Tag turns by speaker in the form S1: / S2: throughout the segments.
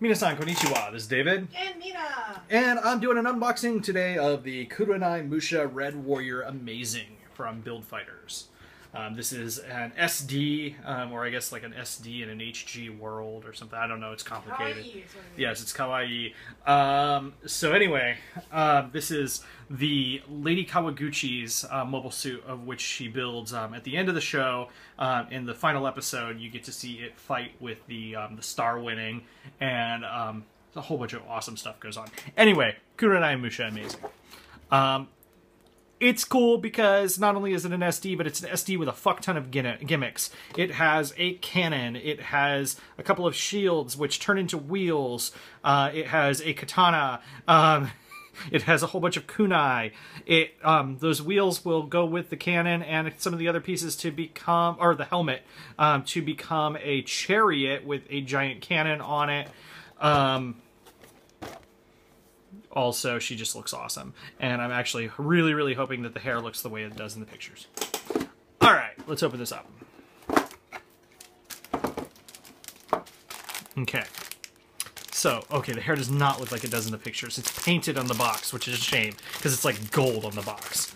S1: Minasan konnichiwa, this is David.
S2: And Mina!
S1: And I'm doing an unboxing today of the Kurenai Musha Red Warrior Amazing from Build Fighters. Um, this is an SD, um, or I guess like an SD in an HG world or something. I don't know. It's complicated.
S2: Kawaii.
S1: Yes, it's kawaii. Um, so anyway, uh, this is the Lady Kawaguchi's uh, mobile suit, of which she builds. Um, at the end of the show, um, in the final episode, you get to see it fight with the um, the star winning, and um, a whole bunch of awesome stuff goes on. Anyway, Kurenai Musha amazing. It's cool because not only is it an SD, but it's an SD with a fuck ton of gimmicks. It has a cannon. It has a couple of shields which turn into wheels. Uh, it has a katana. Um, it has a whole bunch of kunai. It um, those wheels will go with the cannon and some of the other pieces to become, or the helmet, um, to become a chariot with a giant cannon on it. Um, also she just looks awesome. And i'm actually really really hoping that the hair looks the way it does in the pictures. All right let's open this up. Okay. So okay the hair does not look like it does in the pictures. It's painted on the box which is a shame because it's like gold on the box.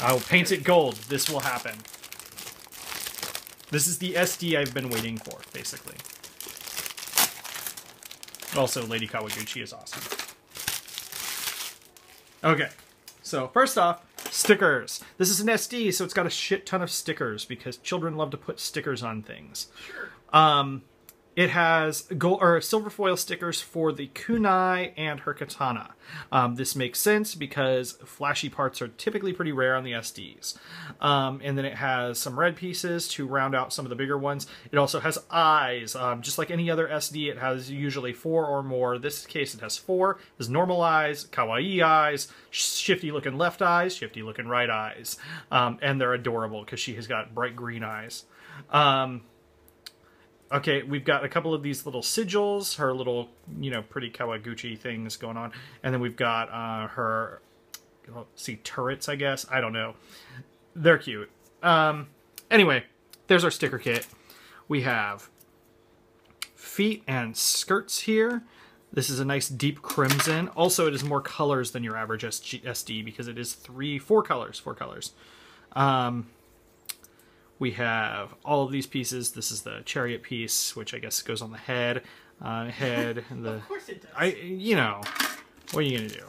S1: I will paint it gold. This will happen. This is the sd i've been waiting for basically. Also lady kawaguchi is awesome Okay, so first off, stickers. This is an SD, so it's got a shit ton of stickers because children love to put stickers on things.
S2: Sure.
S1: Um, it has gold or silver foil stickers for the kunai and her katana. Um, this makes sense because flashy parts are typically pretty rare on the SDs. Um, and then it has some red pieces to round out some of the bigger ones. It also has eyes, um, just like any other SD. It has usually four or more. This case, it has four. It has normal eyes, kawaii eyes, shifty looking left eyes, shifty looking right eyes, um, and they're adorable because she has got bright green eyes. Okay, we've got a couple of these little sigils, her little, you know, pretty Kawaguchi things going on. And then we've got uh, her, oh, see, turrets, I guess. I don't know. They're cute. Um, anyway, there's our sticker kit. We have feet and skirts here. This is a nice deep crimson. Also, it is more colors than your average SD because it is three, four colors, four colors. Um, we have all of these pieces. This is the chariot piece, which I guess goes on the head. Uh, head, and the
S2: Of course it does.
S1: I, you know, what are you gonna do?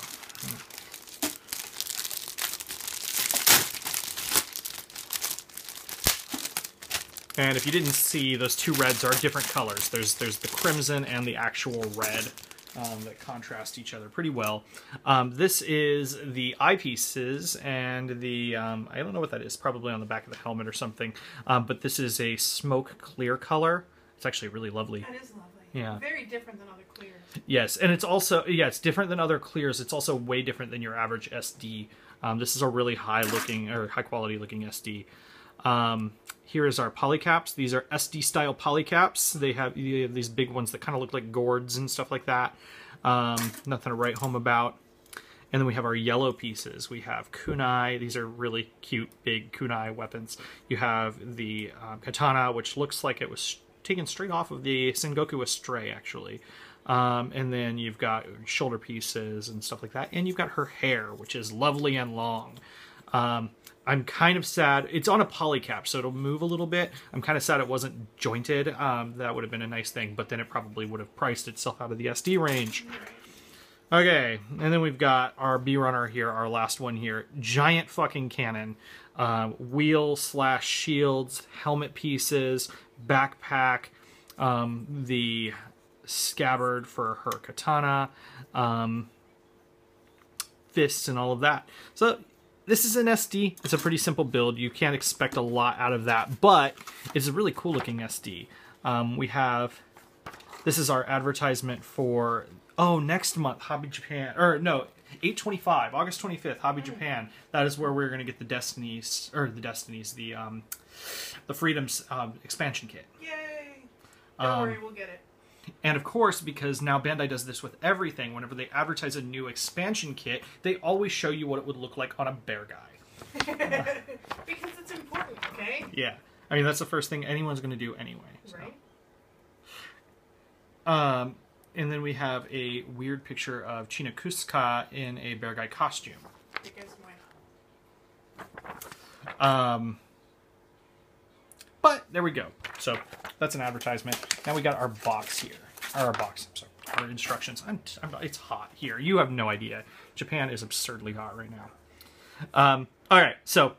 S1: And if you didn't see, those two reds are different colors. There's there's the crimson and the actual red um, that contrast each other pretty well. Um, this is the eyepieces and the um, I don't know what that is. Probably on the back of the helmet or something. Um, but this is a smoke clear color. It's actually really lovely.
S2: That is lovely.
S1: Yeah.
S2: Very different than other clears.
S1: Yes, and it's also yeah, it's different than other clears. It's also way different than your average SD. Um, this is a really high looking or high quality looking SD. Um, here is our polycaps. These are SD style polycaps. They have, you have these big ones that kind of look like gourds and stuff like that. Um, nothing to write home about. And then we have our yellow pieces. We have kunai. These are really cute, big kunai weapons. You have the uh, katana, which looks like it was taken straight off of the Sengoku Astray, actually. Um, and then you've got shoulder pieces and stuff like that. And you've got her hair, which is lovely and long. Um, I'm kind of sad. It's on a polycap, so it'll move a little bit. I'm kind of sad it wasn't jointed. Um, that would have been a nice thing, but then it probably would have priced itself out of the SD range. Okay, and then we've got our B runner here, our last one here. Giant fucking cannon. Uh, wheel slash shields, helmet pieces, backpack, um, the scabbard for her katana, um, fists, and all of that. So this is an SD. It's a pretty simple build. You can't expect a lot out of that, but it's a really cool looking SD. Um, we have, this is our advertisement for, oh, next month, Hobby Japan, or no, 825, August 25th, Hobby Japan. That is where we're going to get the Destinies, or the Destinies, the, um, the Freedoms um, expansion kit.
S2: Yay! Don't
S1: Um,
S2: worry, we'll get it.
S1: And of course, because now Bandai does this with everything, whenever they advertise a new expansion kit, they always show you what it would look like on a Beargguy.
S2: because it's important, okay?
S1: Yeah. I mean, that's the first thing anyone's going to do anyway. so.
S2: Right?
S1: Um, and then we have a weird picture of China Kousaka in a Beargguy costume.
S2: Because why not?
S1: Um, but there we go. So that's an advertisement. Now we got our box here. Our box, I'm sorry. Our instructions. I'm, I'm, it's hot here. You have no idea. Japan is absurdly hot right now. Um, all right, so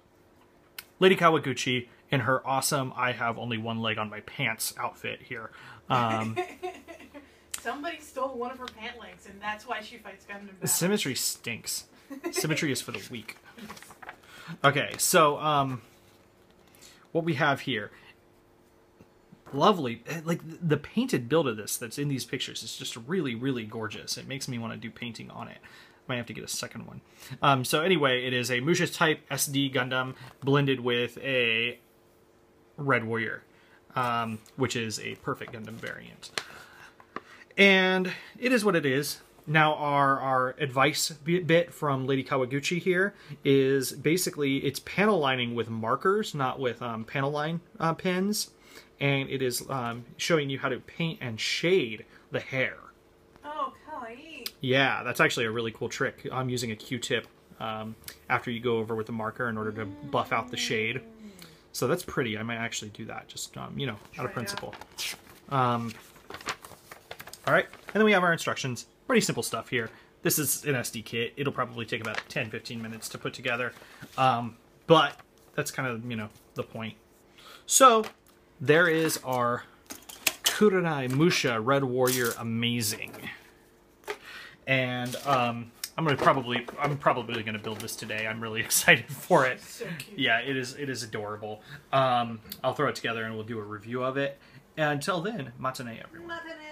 S1: Lady Kawaguchi in her awesome "I have only one leg on my pants" outfit here. Um,
S2: Somebody stole one of her pant legs, and that's why she fights Gundam. battles.
S1: symmetry stinks. Symmetry is for the weak. Okay, so um, what we have here, lovely. eh, Like the painted build of this that's in these pictures is just really, really gorgeous. It makes me want to do painting on it. Might have to get a second one. Um, so anyway, it is a Musha type SD Gundam blended with a Red Warrior, um, which is a perfect Gundam variant. And it is what it is. Now, our, our advice bit from Lady Kawaguchi here is basically it's panel lining with markers, not with um, panel line uh, pens. And it is um, showing you how to paint and shade the hair.
S2: Oh, kawaii.
S1: Yeah, that's actually a really cool trick. I'm using a Q-tip um, after you go over with the marker in order to buff out the shade. So that's pretty. I might actually do that, just um, you know, out of
S2: out.
S1: principle. Um, all right, and then we have our instructions. Pretty simple stuff here. This is an SD kit. It'll probably take about 10, 15 minutes to put together. Um, but that's kind of, you know, the point. So there is our Kurenai Musha Red Warrior Amazing. And um, I'm gonna probably I'm probably gonna build this today. I'm really excited for it.
S2: So.
S1: Yeah, it is it is adorable. Um, I'll throw it together and we'll do a review of it. And until then, matane everyone.
S2: Matane.